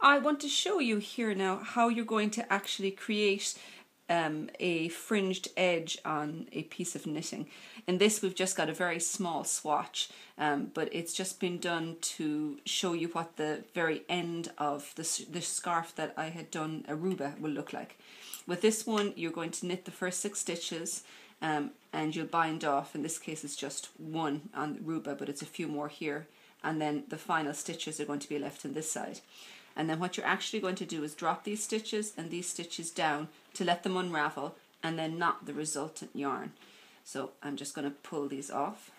I want to show you here now how you're going to actually create um, a fringed edge on a piece of knitting. In this we've just got a very small swatch um, but it's just been done to show you what the very end of the, the scarf that I had done Aruba will look like. With this one you're going to knit the first six stitches um, and you'll bind off, in this case it's just one on Aruba but it's a few more here and then the final stitches are going to be left on this side. And then what you're actually going to do is drop these stitches and these stitches down to let them unravel and then knot the resultant yarn. So I'm just going to pull these off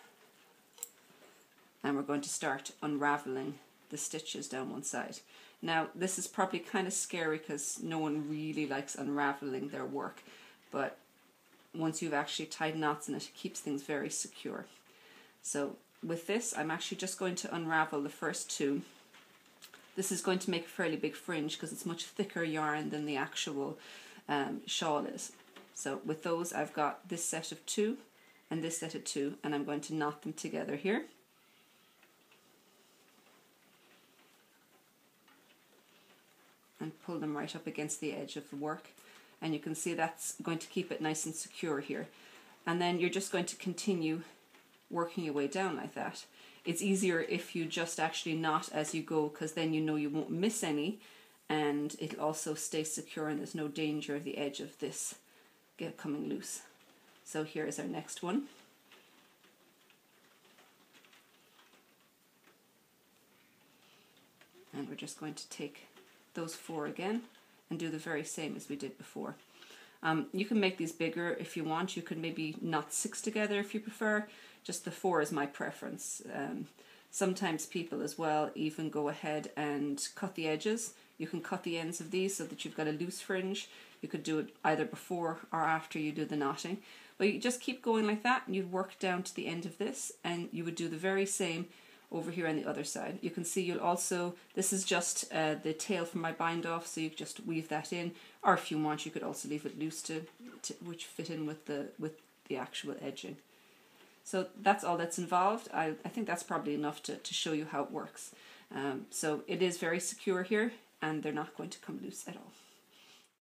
and we're going to start unraveling the stitches down one side. Now this is probably kind of scary because no one really likes unraveling their work but once you've actually tied knots in it, it keeps things very secure. So with this I'm actually just going to unravel the first two. This is going to make a fairly big fringe because it's much thicker yarn than the actual um, shawl is. So with those I've got this set of two and this set of two and I'm going to knot them together here. And pull them right up against the edge of the work and you can see that's going to keep it nice and secure here. And then you're just going to continue working your way down like that. It's easier if you just actually knot as you go because then you know you won't miss any and it'll also stay secure and there's no danger of the edge of this get coming loose. So here is our next one. And we're just going to take those four again and do the very same as we did before. Um, you can make these bigger if you want. You can maybe knot six together if you prefer. Just the four is my preference. Um, sometimes people as well even go ahead and cut the edges you can cut the ends of these so that you've got a loose fringe. You could do it either before or after you do the knotting. But you just keep going like that and you'd work down to the end of this and you would do the very same over here on the other side. You can see you'll also, this is just uh, the tail from my bind off so you just weave that in or if you want you could also leave it loose to, to which fit in with the, with the actual edging. So that's all that's involved. I, I think that's probably enough to, to show you how it works. Um, so it is very secure here and they're not going to come loose at all.